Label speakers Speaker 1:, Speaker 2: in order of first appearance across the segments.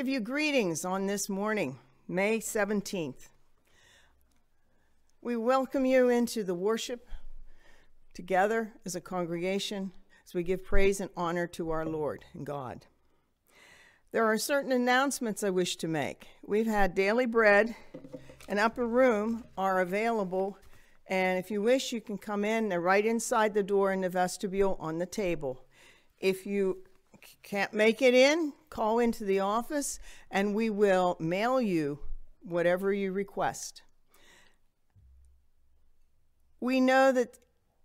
Speaker 1: give you greetings on this morning, May 17th. We welcome you into the worship together as a congregation as we give praise and honor to our Lord and God. There are certain announcements I wish to make. We've had daily bread and upper room are available, and if you wish, you can come in. They're right inside the door in the vestibule on the table. If you can't make it in, call into the office and we will mail you whatever you request. We know that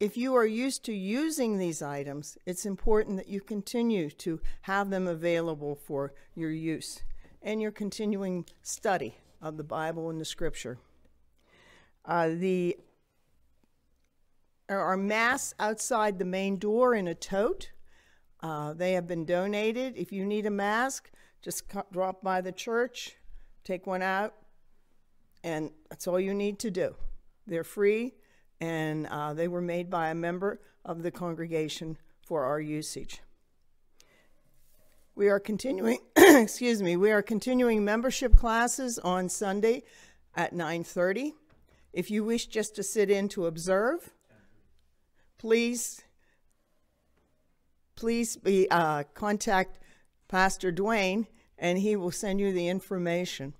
Speaker 1: if you are used to using these items, it's important that you continue to have them available for your use and your continuing study of the Bible and the Scripture. Uh, the there are masks outside the main door in a tote. Uh, they have been donated. If you need a mask, just drop by the church, take one out, and that's all you need to do. They're free, and uh, they were made by a member of the congregation for our usage. We are continuing, excuse me, we are continuing membership classes on Sunday at 9:30. If you wish just to sit in to observe, please please be, uh, contact Pastor Dwayne and he will send you the information.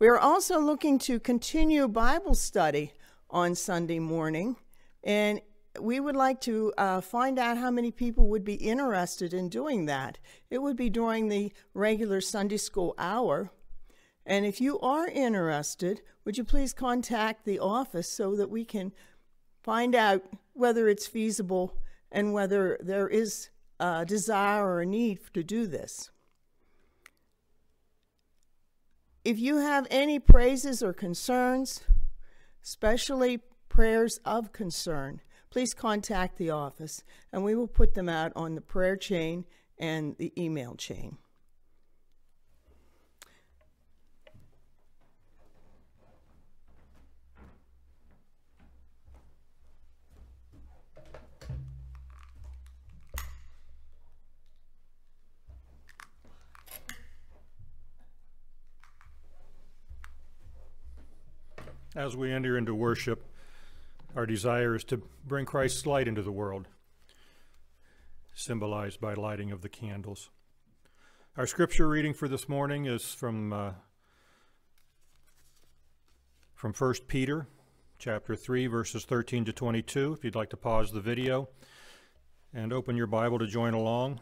Speaker 1: We are also looking to continue Bible study on Sunday morning, and we would like to uh, find out how many people would be interested in doing that. It would be during the regular Sunday school hour. And if you are interested, would you please contact the office so that we can find out whether it's feasible and whether there is a desire or a need to do this. If you have any praises or concerns, especially prayers of concern, please contact the office and we will put them out on the prayer chain and the email chain.
Speaker 2: As we enter into worship, our desire is to bring Christ's light into the world, symbolized by lighting of the candles. Our scripture reading for this morning is from uh, from 1 Peter chapter 3, verses 13 to 22. If you'd like to pause the video and open your Bible to join along.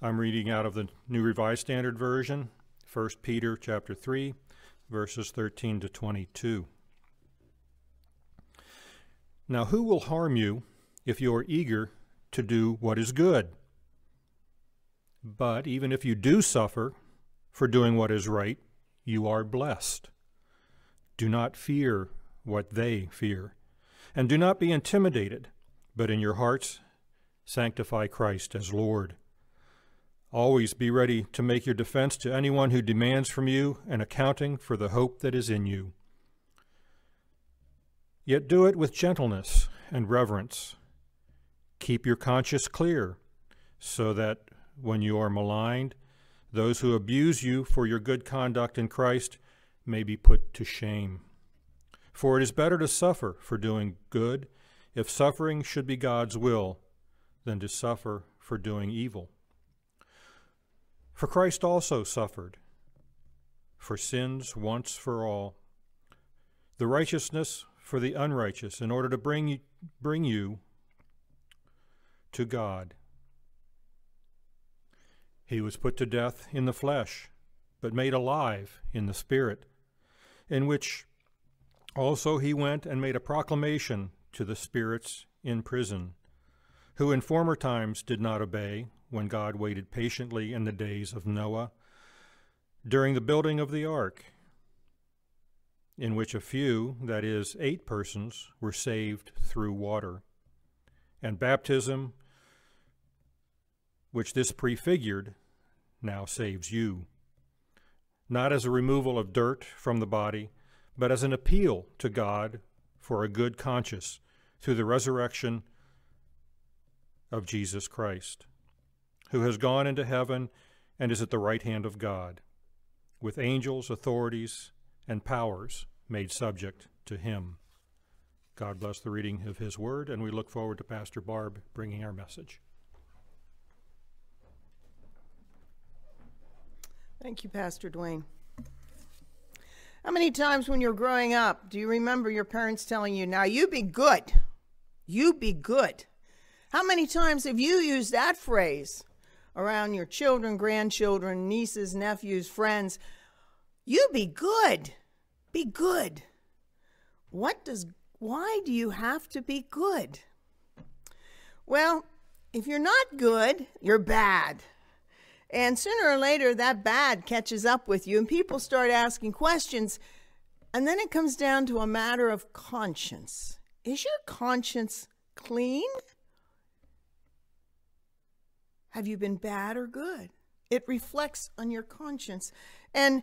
Speaker 2: I'm reading out of the New Revised Standard Version, 1 Peter chapter 3, verses 13 to 22. Now, who will harm you if you are eager to do what is good? But even if you do suffer for doing what is right, you are blessed. Do not fear what they fear, and do not be intimidated, but in your hearts sanctify Christ as Lord. Always be ready to make your defense to anyone who demands from you an accounting for the hope that is in you. Yet do it with gentleness and reverence. Keep your conscience clear, so that when you are maligned, those who abuse you for your good conduct in Christ may be put to shame. For it is better to suffer for doing good, if suffering should be God's will, than to suffer for doing evil. For Christ also suffered for sins once for all, the righteousness for the unrighteous, in order to bring you, bring you to God. He was put to death in the flesh, but made alive in the Spirit, in which also he went and made a proclamation to the spirits in prison, who in former times did not obey, when God waited patiently in the days of Noah, during the building of the ark, in which a few, that is, eight persons, were saved through water. And baptism, which this prefigured, now saves you, not as a removal of dirt from the body, but as an appeal to God for a good conscience through the resurrection of Jesus Christ, who has gone into heaven and is at the right hand of God, with angels, authorities, and powers made subject to him. God bless the reading of his word, and we look forward to Pastor Barb bringing our message.
Speaker 1: Thank you, Pastor Dwayne. How many times when you're growing up do you remember your parents telling you, now you be good? You be good. How many times have you used that phrase around your children, grandchildren, nieces, nephews, friends? You be good. Be good. What does why do you have to be good? Well, if you're not good, you're bad. And sooner or later, that bad catches up with you, and people start asking questions. And then it comes down to a matter of conscience. Is your conscience clean? Have you been bad or good? It reflects on your conscience. And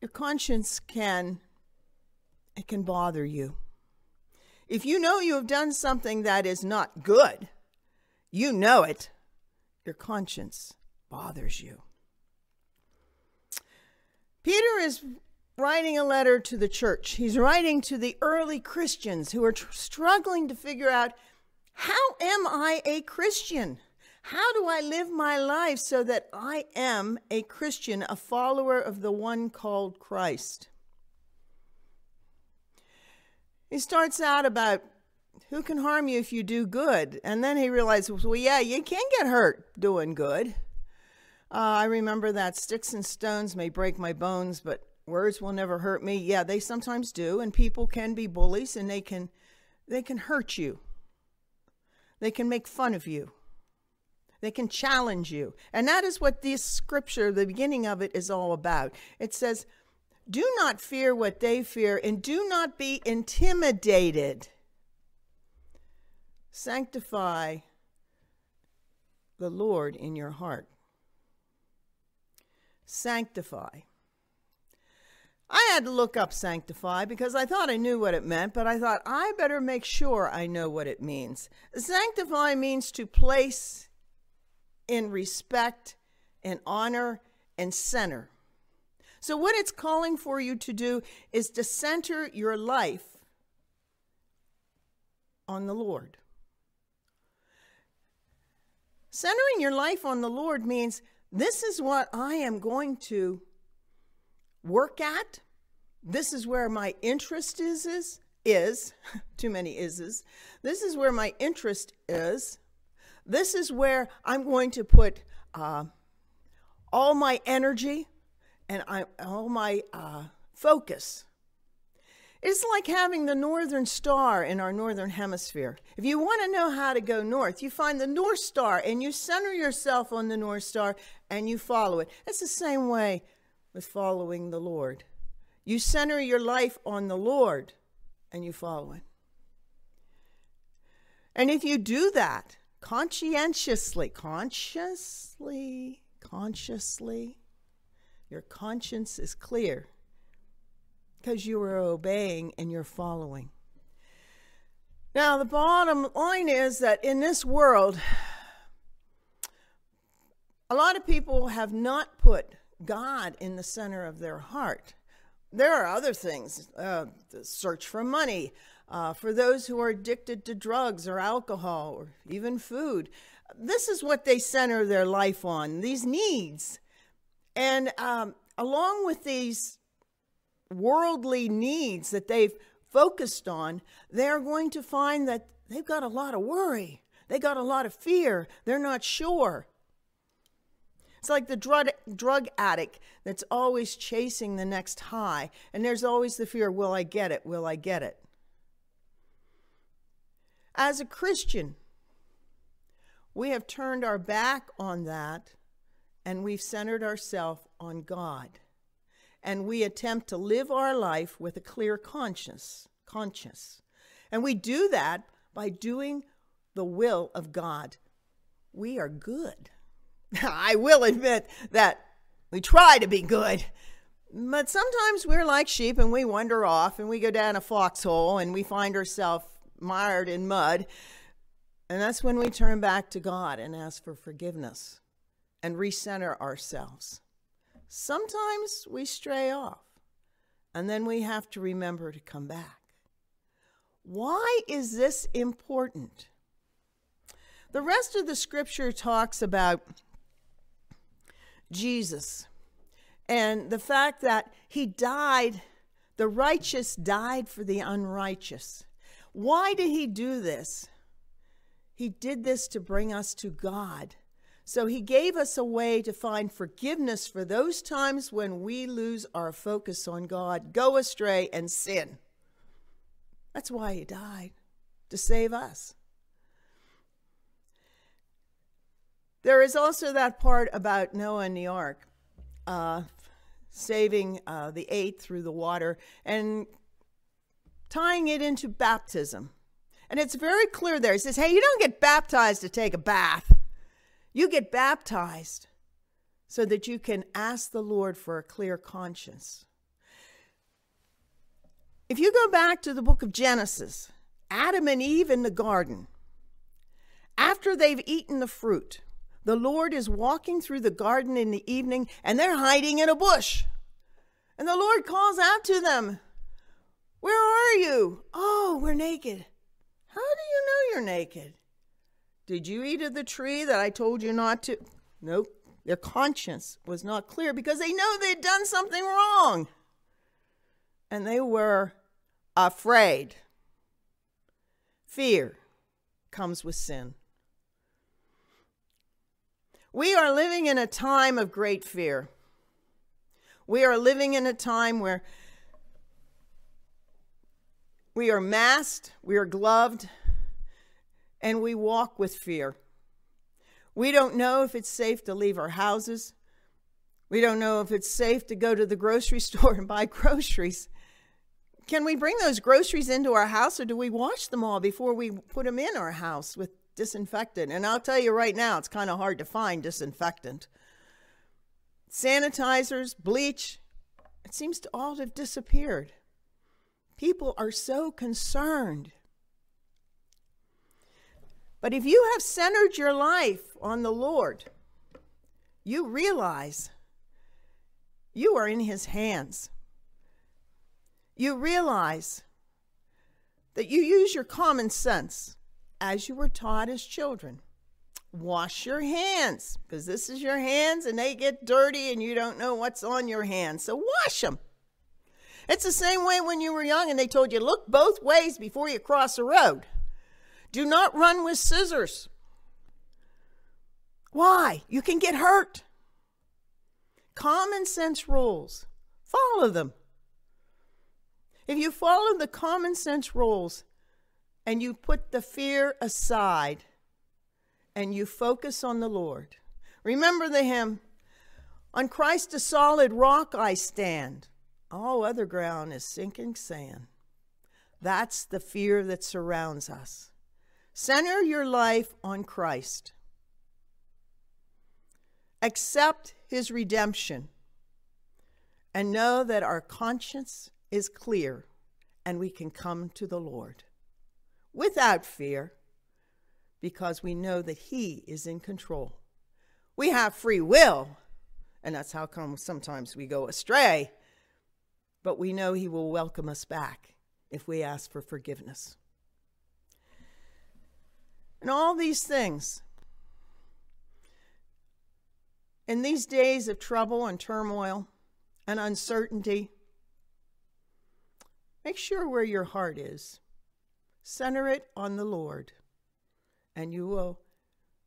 Speaker 1: your conscience can it can bother you. If you know you have done something that is not good, you know it. Your conscience bothers you. Peter is writing a letter to the church. He's writing to the early Christians who are tr- struggling to figure out how am I a Christian? How do I live my life so that I am a Christian, a follower of the one called Christ? He starts out about who can harm you if you do good? And then he realizes, well, yeah, you can get hurt doing good. Uh, I remember that sticks and stones may break my bones, but words will never hurt me. Yeah, they sometimes do, and people can be bullies and they can they can hurt you. They can make fun of you. They can challenge you. And that is what this scripture, the beginning of it is all about. It says, "Do not fear what they fear and do not be intimidated. Sanctify the Lord in your heart." sanctify. I had to look up sanctify because I thought I knew what it meant, but I thought I better make sure I know what it means. Sanctify means to place in respect and honor and center. So, what it's calling for you to do is to center your life on the Lord. Centering your life on the Lord means this is what I am going to work at this is where my interest is is is too many ises. This is where my interest is. This is where I'm going to put uh, all my energy and I, all my uh, focus. It's like having the northern star in our northern hemisphere. If you want to know how to go north, you find the North Star and you center yourself on the North Star and you follow it. It's the same way with following the Lord. You center your life on the Lord and you follow it. And if you do that conscientiously, consciously, consciously, your conscience is clear because you are obeying and you're following. Now, the bottom line is that in this world, a lot of people have not put God in the center of their heart. There are other things uh, the search for money, uh, for those who are addicted to drugs or alcohol or even food. This is what they center their life on, these needs. And um, along with these worldly needs that they've focused on, they're going to find that they've got a lot of worry. They got a lot of fear. They're not sure. It's like the drug, drug addict that's always chasing the next high. And there's always the fear will I get it? Will I get it? As a Christian, we have turned our back on that and we've centered ourselves on God. And we attempt to live our life with a clear conscience, conscience. And we do that by doing the will of God. We are good. I will admit that we try to be good. But sometimes we're like sheep and we wander off and we go down a foxhole and we find ourselves mired in mud. And that's when we turn back to God and ask for forgiveness and recenter ourselves. Sometimes we stray off and then we have to remember to come back. Why is this important? The rest of the scripture talks about Jesus and the fact that he died, the righteous died for the unrighteous. Why did he do this? He did this to bring us to God. So he gave us a way to find forgiveness for those times when we lose our focus on God, go astray, and sin. That's why he died, to save us. There is also that part about Noah and the ark, uh, saving uh, the eight through the water and tying it into baptism. And it's very clear there. He says, hey, you don't get baptized to take a bath, you get baptized so that you can ask the Lord for a clear conscience. If you go back to the book of Genesis, Adam and Eve in the garden, after they've eaten the fruit, the Lord is walking through the garden in the evening and they're hiding in a bush. And the Lord calls out to them, Where are you? Oh, we're naked. How do you know you're naked? Did you eat of the tree that I told you not to? Nope. Their conscience was not clear because they know they'd done something wrong. And they were afraid. Fear comes with sin. We are living in a time of great fear. We are living in a time where we are masked, we are gloved, and we walk with fear. We don't know if it's safe to leave our houses. We don't know if it's safe to go to the grocery store and buy groceries. Can we bring those groceries into our house or do we wash them all before we put them in our house with disinfectant. And I'll tell you right now, it's kind of hard to find disinfectant. Sanitizers, bleach, it seems to all have disappeared. People are so concerned. But if you have centered your life on the Lord, you realize you are in His hands. You realize that you use your common sense as you were taught as children. Wash your hands because this is your hands and they get dirty and you don't know what's on your hands. So wash them. It's the same way when you were young and they told you look both ways before you cross the road. Do not run with scissors. Why? You can get hurt. Common sense rules. Follow them. If you follow the common sense rules and you put the fear aside and you focus on the Lord, remember the hymn, On Christ a solid rock I stand, all other ground is sinking sand. That's the fear that surrounds us. Center your life on Christ. Accept his redemption and know that our conscience is clear and we can come to the Lord without fear because we know that he is in control. We have free will, and that's how come sometimes we go astray, but we know he will welcome us back if we ask for forgiveness. And all these things in these days of trouble and turmoil and uncertainty, make sure where your heart is. Center it on the Lord, and you will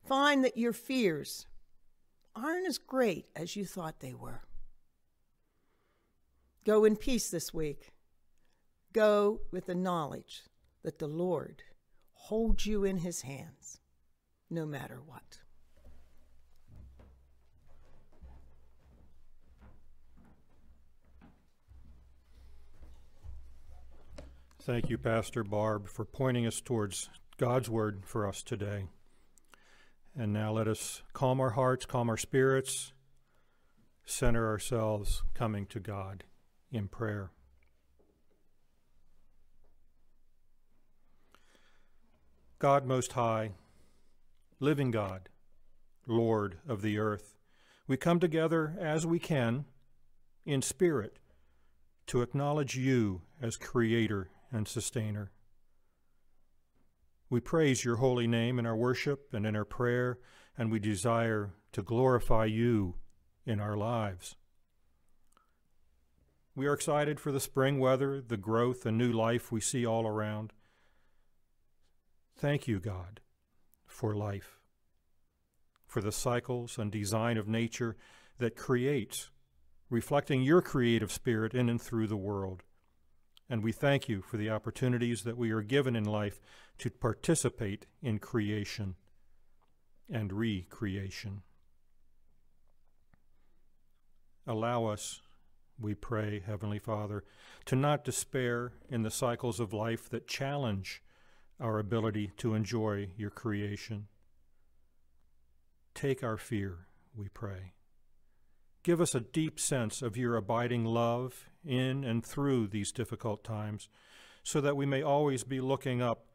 Speaker 1: find that your fears aren't as great as you thought they were. Go in peace this week. Go with the knowledge that the Lord holds you in his hands no matter what.
Speaker 2: Thank you, Pastor Barb, for pointing us towards God's word for us today. And now let us calm our hearts, calm our spirits, center ourselves coming to God in prayer. God Most High, living God, Lord of the earth, we come together as we can in spirit to acknowledge you as Creator and Sustainer. We praise your holy name in our worship and in our prayer, and we desire to glorify you in our lives. We are excited for the spring weather, the growth and new life we see all around. Thank you, God, for life, for the cycles and design of nature that creates, reflecting your creative spirit in and through the world. And we thank you for the opportunities that we are given in life to participate in creation and recreation. Allow us, we pray, Heavenly Father, to not despair in the cycles of life that challenge our ability to enjoy your creation. Take our fear, we pray. Give us a deep sense of your abiding love in and through these difficult times, so that we may always be looking up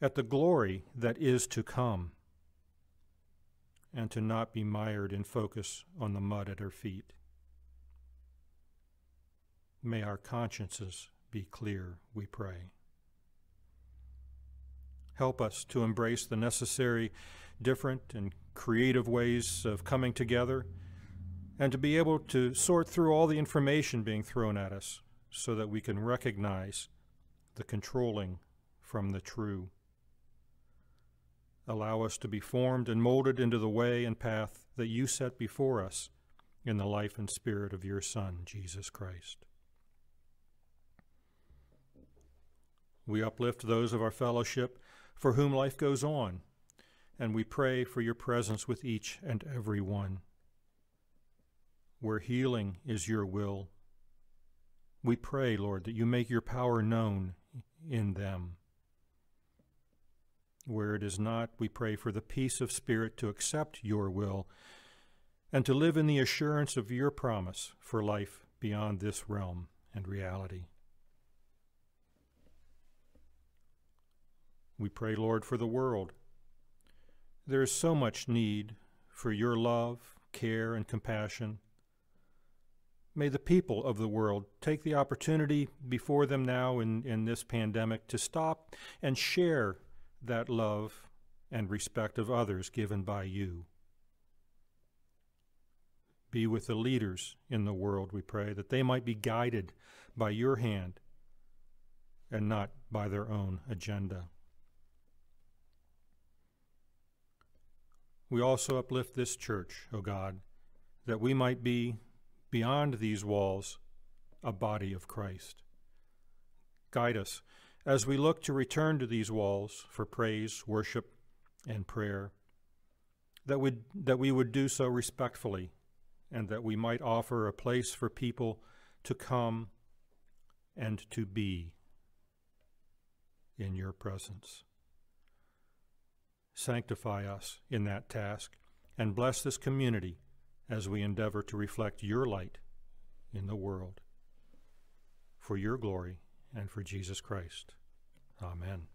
Speaker 2: at the glory that is to come, and to not be mired in focus on the mud at our feet. May our consciences be clear, we pray. Help us to embrace the necessary, different, and creative ways of coming together and to be able to sort through all the information being thrown at us so that we can recognize the controlling from the true. Allow us to be formed and molded into the way and path that you set before us in the life and spirit of your Son, Jesus Christ. We uplift those of our fellowship for whom life goes on, and we pray for your presence with each and every one where healing is your will. We pray, Lord, that you make your power known in them. Where it is not, we pray for the peace of spirit to accept your will and to live in the assurance of your promise for life beyond this realm and reality. We pray, Lord, for the world. There is so much need for your love, care, and compassion May the people of the world take the opportunity before them now in, in this pandemic to stop and share that love and respect of others given by you. Be with the leaders in the world, we pray, that they might be guided by your hand and not by their own agenda. We also uplift this church, O God, that we might be, beyond these walls, a body of Christ. Guide us as we look to return to these walls for praise, worship, and prayer, that, would, that we would do so respectfully and that we might offer a place for people to come and to be in your presence. Sanctify us in that task and bless this community as we endeavor to reflect your light in the world. For your glory and for Jesus Christ. Amen.